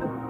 you.